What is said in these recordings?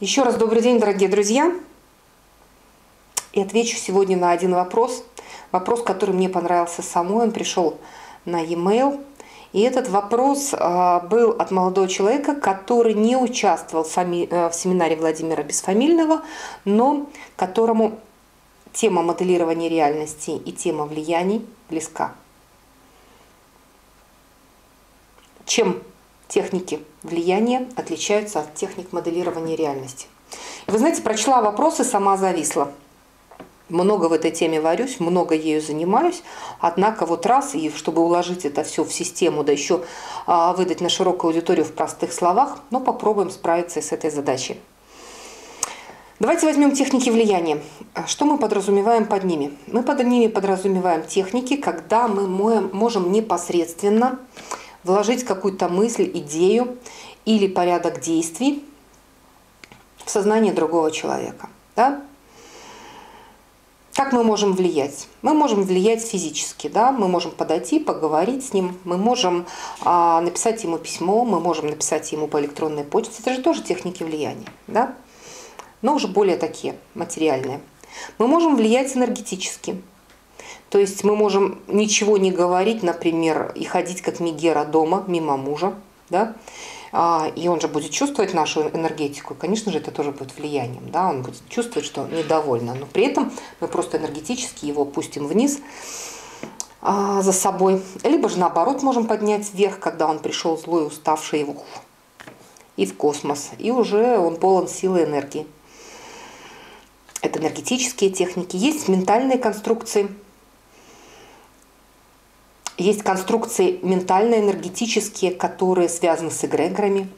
Еще раз добрый день, дорогие друзья. И отвечу сегодня на один вопрос. Вопрос, который мне понравился самой. Он пришел на e-mail. И этот вопрос а, был от молодого человека, который не участвовал в. Э, в семинаре Владимира Бесфамильного, но которому тема моделирования реальности и тема влияний близка. Чем техники влияния отличаются от техник моделирования реальности? Вы знаете, прочла вопросы, сама зависла. Много в этой теме варюсь, много ею занимаюсь, однако вот раз, и чтобы уложить это все в систему, да еще а, выдать на широкую аудиторию в простых словах, но попробуем справиться с этой задачей. Давайте возьмем техники влияния. Что мы подразумеваем под ними? Мы под ними подразумеваем техники, когда мы можем непосредственно вложить какую-то мысль, идею или порядок действий в сознание другого человека. Да? Как мы можем влиять? Мы можем влиять физически, да, мы можем подойти, поговорить с ним, мы можем а, написать ему письмо, мы можем написать ему по электронной почте. Это же тоже техники влияния, да? но уже более такие материальные. Мы можем влиять энергетически. То есть мы можем ничего не говорить, например, и ходить как Мегера дома, мимо мужа, да, а, и он же будет чувствовать нашу энергетику. Конечно же, это тоже будет влиянием, да, он будет чувствовать, что недовольно, но при этом мы просто энергетически его опустим вниз а, за собой. Либо же наоборот можем поднять вверх, когда он пришел злой, уставший его и в космос, и уже он полон силы и энергии это энергетические техники, есть ментальные конструкции, есть конструкции ментально-энергетические, которые связаны с эгрегорами.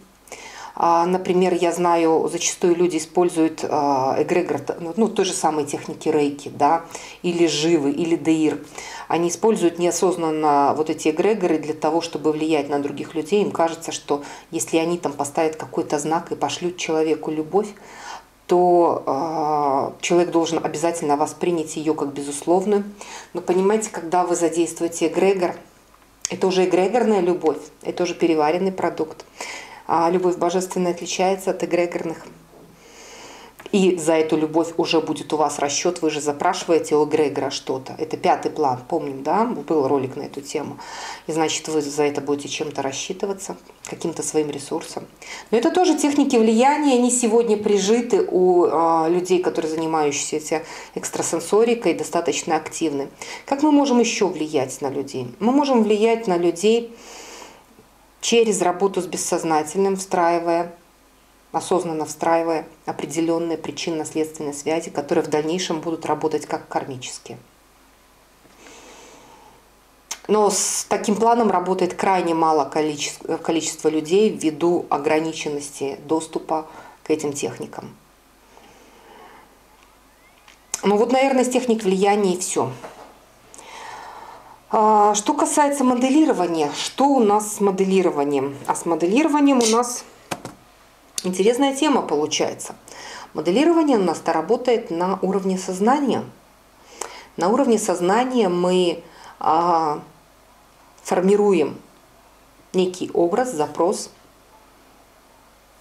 А, например, я знаю, зачастую люди используют а, эгрегор, ну, той же самой техники рейки, да, или живы, или деир. Они используют неосознанно вот эти эгрегоры для того, чтобы влиять на других людей. Им кажется, что если они там поставят какой-то знак и пошлют человеку любовь, то э, человек должен обязательно воспринять ее как безусловную. Но понимаете, когда вы задействуете эгрегор, это уже эгрегорная любовь, это уже переваренный продукт. А любовь божественная отличается от эгрегорных и за эту любовь уже будет у вас расчет, вы же запрашиваете у эгрегора что-то. Это пятый план, помним, да, был ролик на эту тему. И значит, вы за это будете чем-то рассчитываться, каким-то своим ресурсом. Но это тоже техники влияния, они сегодня прижиты у э, людей, которые занимающиеся экстрасенсорикой, достаточно активны. Как мы можем еще влиять на людей? Мы можем влиять на людей через работу с бессознательным, встраивая осознанно встраивая определенные причинно-следственные связи, которые в дальнейшем будут работать как кармические. Но с таким планом работает крайне мало количество, количество людей ввиду ограниченности доступа к этим техникам. Ну вот, наверное, из техник влияния и все. А, что касается моделирования, что у нас с моделированием? А с моделированием у нас Интересная тема получается. Моделирование у нас-то работает на уровне сознания. На уровне сознания мы а, формируем некий образ, запрос.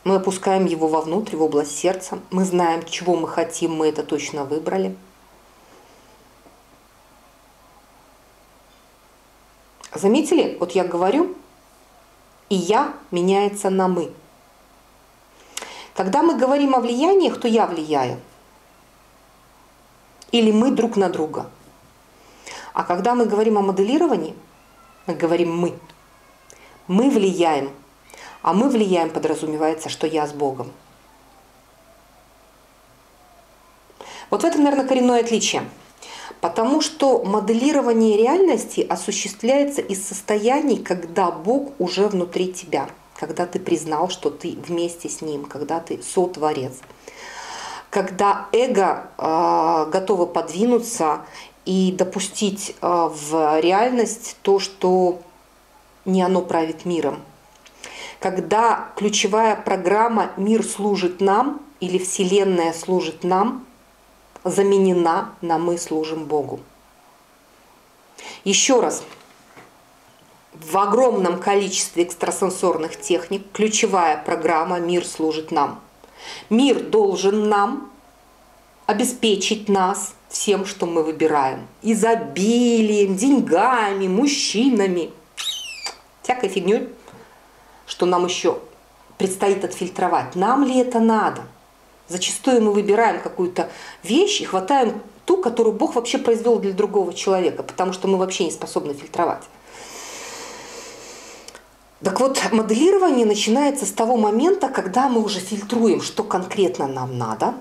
Мы опускаем его вовнутрь, в область сердца. Мы знаем, чего мы хотим, мы это точно выбрали. Заметили? Вот я говорю, и я меняется на мы. Когда мы говорим о влияниях, то я влияю. Или мы друг на друга. А когда мы говорим о моделировании, мы говорим мы. Мы влияем. А мы влияем подразумевается, что я с Богом. Вот в этом, наверное, коренное отличие. Потому что моделирование реальности осуществляется из состояний, когда Бог уже внутри тебя – когда ты признал, что ты вместе с ним, когда ты сотворец. Когда эго э, готово подвинуться и допустить э, в реальность то, что не оно правит миром. Когда ключевая программа «Мир служит нам» или «Вселенная служит нам» заменена на «Мы служим Богу». Еще раз, в огромном количестве экстрасенсорных техник ключевая программа «Мир служит нам». Мир должен нам обеспечить нас всем, что мы выбираем. Изобилием, деньгами, мужчинами, всякой фигней, что нам еще предстоит отфильтровать. Нам ли это надо? Зачастую мы выбираем какую-то вещь и хватаем ту, которую Бог вообще произвел для другого человека, потому что мы вообще не способны фильтровать. Так вот, моделирование начинается с того момента, когда мы уже фильтруем, что конкретно нам надо,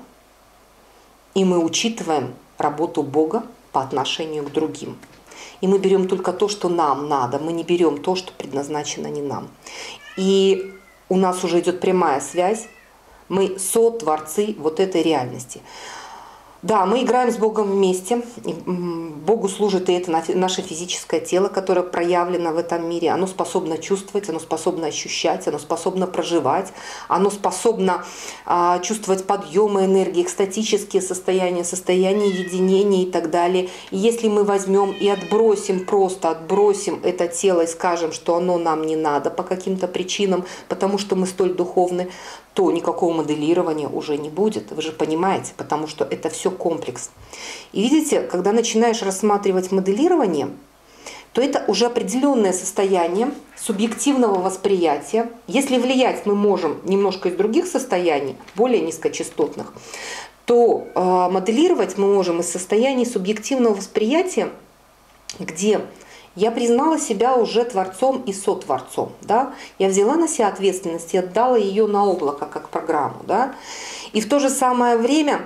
и мы учитываем работу Бога по отношению к другим. И мы берем только то, что нам надо, мы не берем то, что предназначено не нам. И у нас уже идет прямая связь, мы сотворцы вот этой реальности. Да, мы играем с Богом вместе. Богу служит и это наше физическое тело, которое проявлено в этом мире. Оно способно чувствовать, оно способно ощущать, оно способно проживать, оно способно а, чувствовать подъемы энергии, экстатические состояния, состояния единения и так далее. И если мы возьмем и отбросим, просто отбросим это тело и скажем, что оно нам не надо по каким-то причинам, потому что мы столь духовны, то никакого моделирования уже не будет. Вы же понимаете, потому что это все комплекс. И видите, когда начинаешь рассматривать моделирование, то это уже определенное состояние субъективного восприятия. Если влиять мы можем немножко из других состояний, более низкочастотных, то э, моделировать мы можем из состояний субъективного восприятия, где я признала себя уже творцом и сотворцом. Да? Я взяла на себя ответственность и отдала ее на облако как программу. Да? И в то же самое время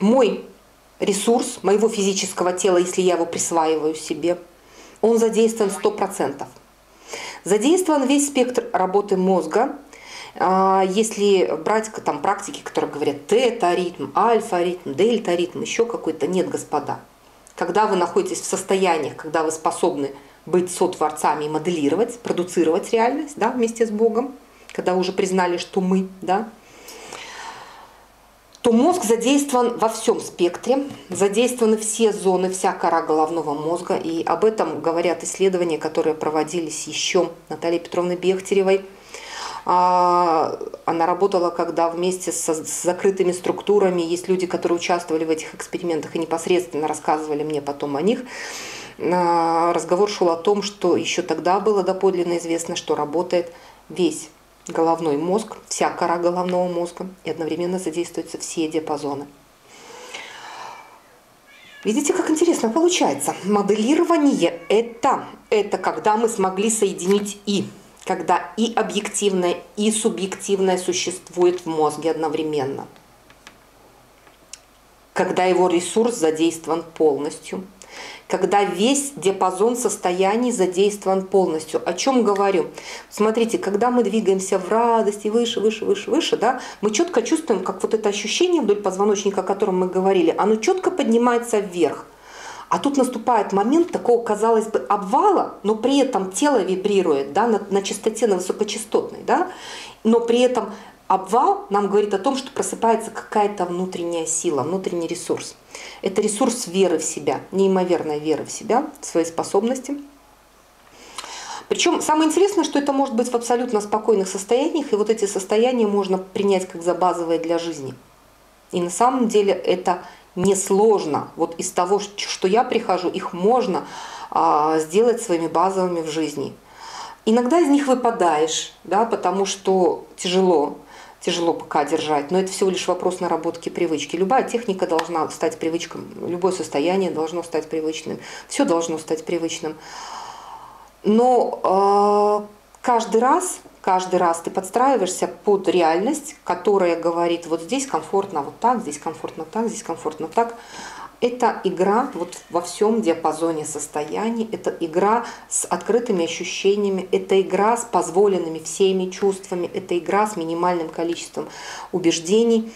мой ресурс моего физического тела, если я его присваиваю себе, он задействован 100%. Задействован весь спектр работы мозга, а, если брать там практики, которые говорят тета-ритм, альфа-ритм, дельта-ритм, еще какой-то, нет, господа. Когда вы находитесь в состояниях, когда вы способны быть сотворцами и моделировать, продуцировать реальность да, вместе с Богом, когда уже признали, что мы, да, то мозг задействован во всем спектре, задействованы все зоны, вся кора головного мозга. И об этом говорят исследования, которые проводились еще Натальей Петровной Бехтеревой – а, она работала, когда вместе с закрытыми структурами есть люди, которые участвовали в этих экспериментах и непосредственно рассказывали мне потом о них. А, разговор шел о том, что еще тогда было доподлинно известно, что работает весь головной мозг, вся кора головного мозга, и одновременно задействуются все диапазоны. Видите, как интересно получается. Моделирование это, это когда мы смогли соединить и когда и объективное, и субъективное существует в мозге одновременно. Когда его ресурс задействован полностью. Когда весь диапазон состояний задействован полностью. О чем говорю? Смотрите, когда мы двигаемся в радости выше, выше, выше, выше, да, мы четко чувствуем, как вот это ощущение вдоль позвоночника, о котором мы говорили, оно четко поднимается вверх. А тут наступает момент такого, казалось бы, обвала, но при этом тело вибрирует да, на, на частоте, на высокочастотной, да, но при этом обвал нам говорит о том, что просыпается какая-то внутренняя сила, внутренний ресурс. Это ресурс веры в себя, неимоверная вера в себя, в свои способности. Причем самое интересное, что это может быть в абсолютно спокойных состояниях, и вот эти состояния можно принять как за базовые для жизни. И на самом деле это несложно. Вот из того, что я прихожу, их можно а, сделать своими базовыми в жизни. Иногда из них выпадаешь, да, потому что тяжело, тяжело пока держать, но это всего лишь вопрос наработки привычки. Любая техника должна стать привычкой, любое состояние должно стать привычным, все должно стать привычным. Но э, каждый раз каждый раз ты подстраиваешься под реальность, которая говорит, вот здесь комфортно вот так, здесь комфортно так, здесь комфортно так. Это игра вот во всем диапазоне состояний, это игра с открытыми ощущениями, это игра с позволенными всеми чувствами, это игра с минимальным количеством убеждений,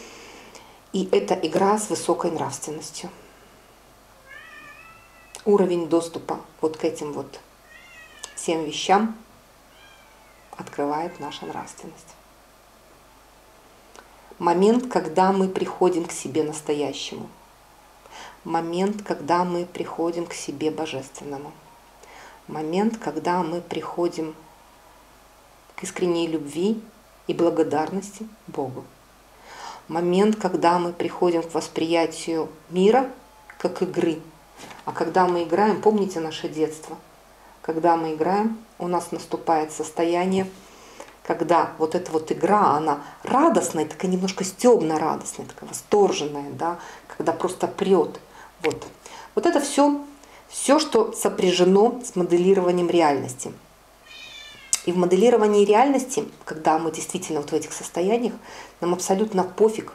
и это игра с высокой нравственностью. Уровень доступа вот к этим вот всем вещам – открывает наша нравственность. Момент, когда мы приходим к себе настоящему. Момент, когда мы приходим к себе божественному. Момент, когда мы приходим искренней любви и благодарности Богу. Момент, когда мы приходим к восприятию мира как игры. А когда мы играем, помните наше детство, когда мы играем, у нас наступает состояние, когда вот эта вот игра, она радостная, такая немножко стебно-радостная, такая восторженная, да, когда просто прет. Вот. Вот это все, все, что сопряжено с моделированием реальности. И в моделировании реальности, когда мы действительно вот в этих состояниях, нам абсолютно пофиг,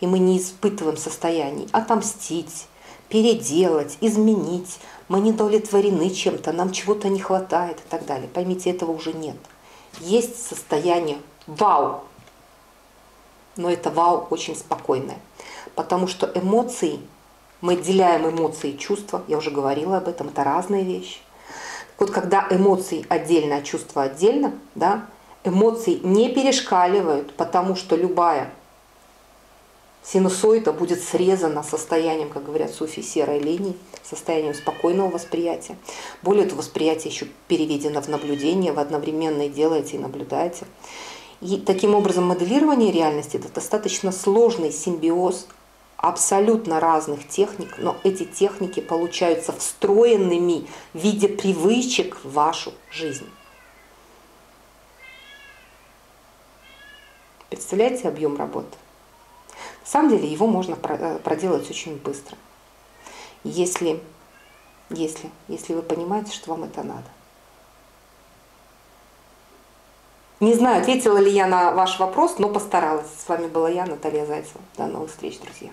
и мы не испытываем состояний отомстить, переделать, изменить, мы не удовлетворены чем-то, нам чего-то не хватает и так далее. Поймите, этого уже нет. Есть состояние вау, но это вау очень спокойное, потому что эмоции, мы отделяем эмоции и чувства, я уже говорила об этом, это разные вещи. Вот когда эмоции отдельно, а чувства отдельно, да, эмоции не перешкаливают, потому что любая Синусоида будет срезана состоянием, как говорят суфи, серой линии, состоянием спокойного восприятия. Более того, восприятие еще переведено в наблюдение, вы одновременно и делаете, и наблюдаете. И таким образом моделирование реальности – это достаточно сложный симбиоз абсолютно разных техник, но эти техники получаются встроенными в виде привычек в вашу жизнь. Представляете объем работы? На самом деле его можно э, проделать очень быстро, если, если, если вы понимаете, что вам это надо. Не знаю, ответила ли я на ваш вопрос, но постаралась. С вами была я, Наталья Зайцева. До новых встреч, друзья.